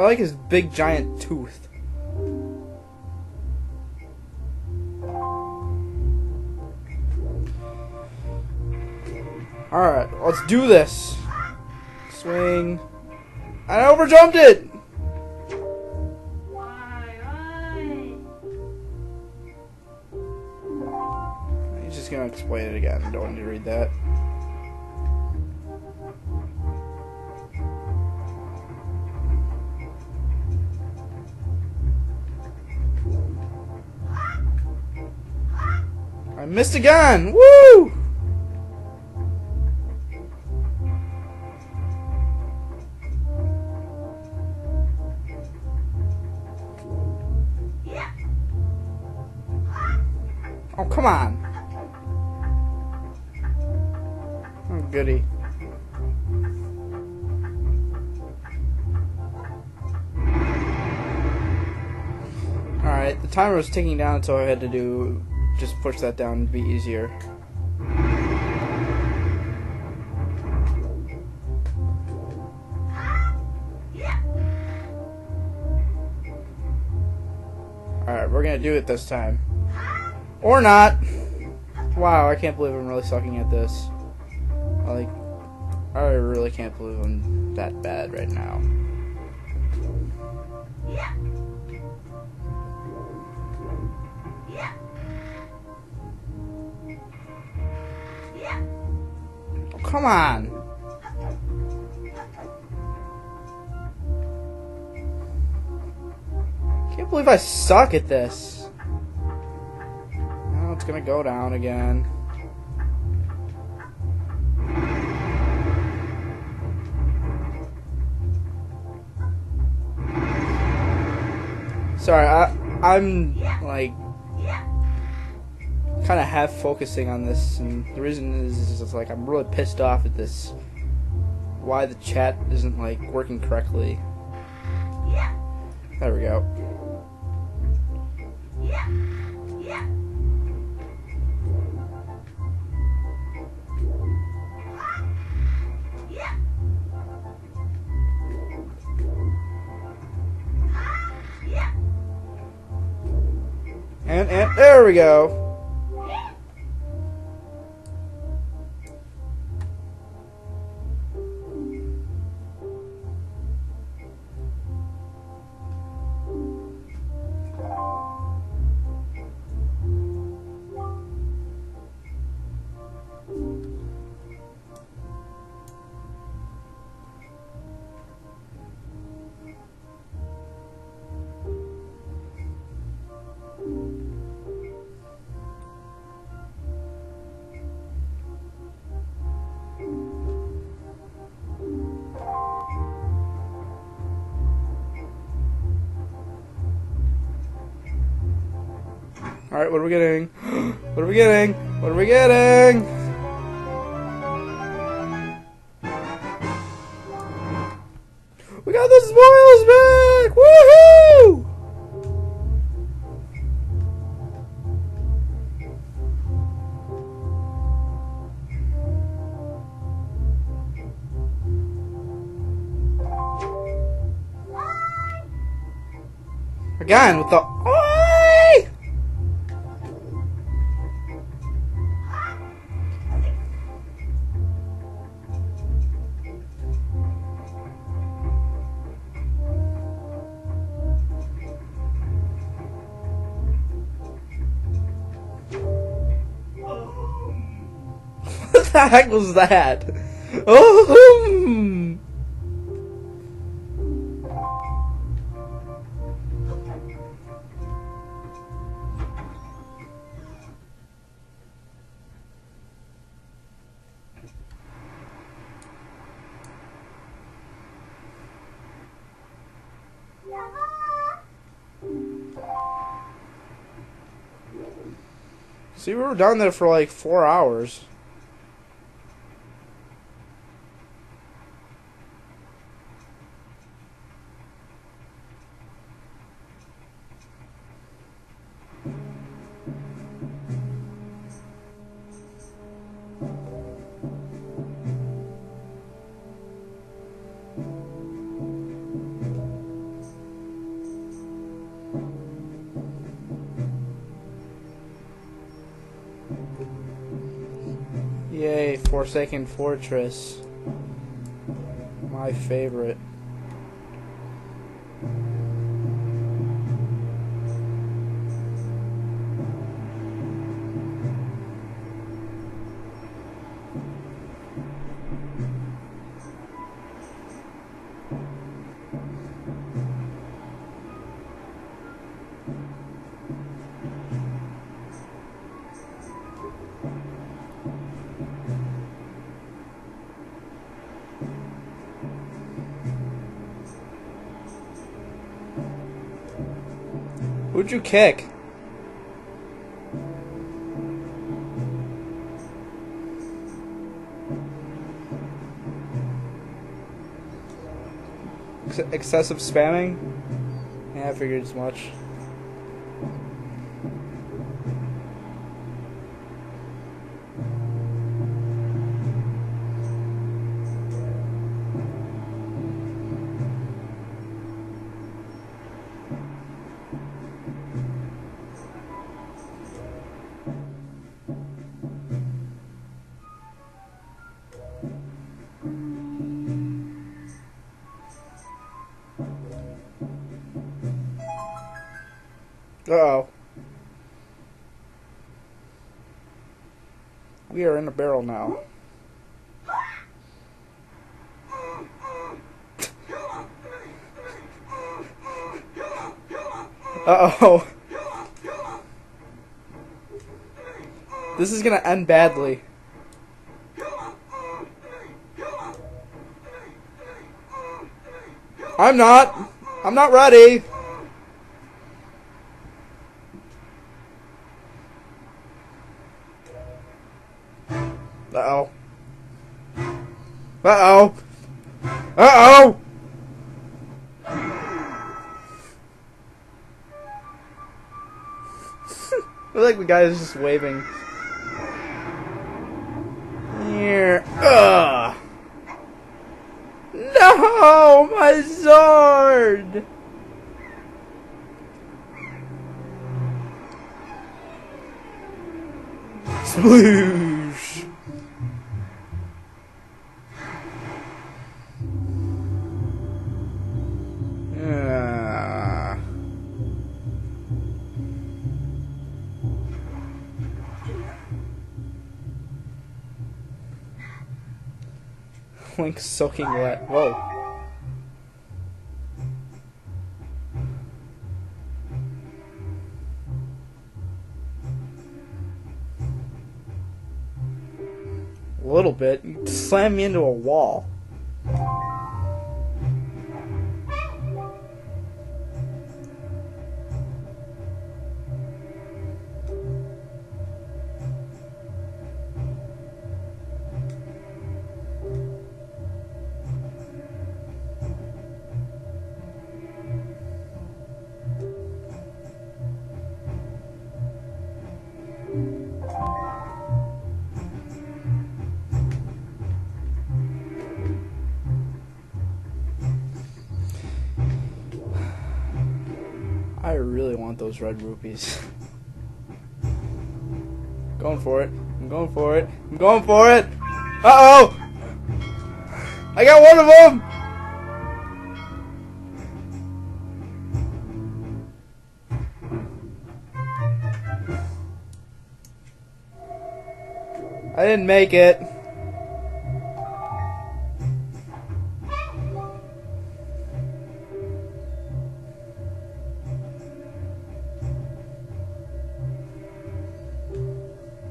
I like his big giant tooth. Alright, let's do this. Swing. I overjumped it! He's just gonna explain it again. Don't need to read that. Missed again! Woo! Oh, come on. Oh, goody. Alright, the timer was ticking down, so I had to do just push that down to be easier. Alright, we're gonna do it this time. Or not. Wow, I can't believe I'm really sucking at this. Like, I really can't believe I'm that bad right now. Oh, come on. Can't believe I suck at this. Now it's gonna go down again. Sorry, I I'm like kind of half focusing on this, and the reason is, is just, like I'm really pissed off at this. Why the chat isn't like working correctly. There we go. Yeah. Yeah. And and there we go. All right, what are we getting? What are we getting? What are we getting? We got the spoils back! Woohoo! Again with the the heck was that? Oh, hmm. See, we were down there for like four hours. Forsaken Fortress. My favorite. Who'd you kick? Ex- excessive spamming? Yeah, I figured as much. Oh. We are in a barrel now. Uh oh. This is gonna end badly. I'm not. I'm not ready. Feel like the guy is just waving. Here. Ugh. No, my sword. Sploosh. Link soaking wet. Whoa. A little bit. You slammed me into a wall. I really want those red rupees. going for it. I'm going for it. I'm going for it. Uh oh! I got one of them! I didn't make it.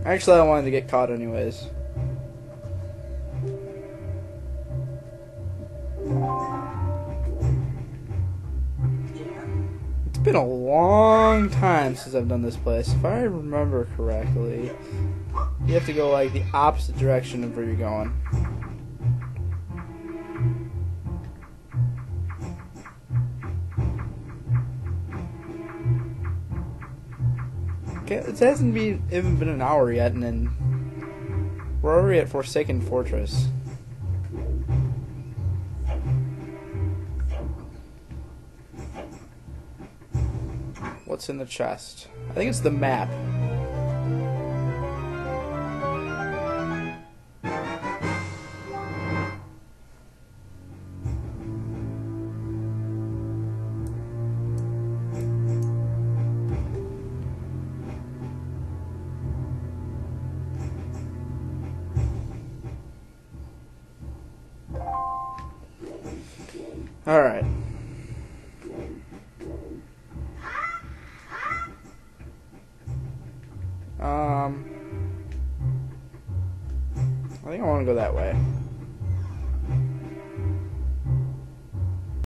Actually, I wanted to get caught anyways. It's been a long time since I've done this place. If I remember correctly, you have to go like the opposite direction of where you're going. It hasn't been even been an hour yet, and then we're already at Forsaken Fortress. What's in the chest? I think it's the map. Alright. Um, I think I want to go that way.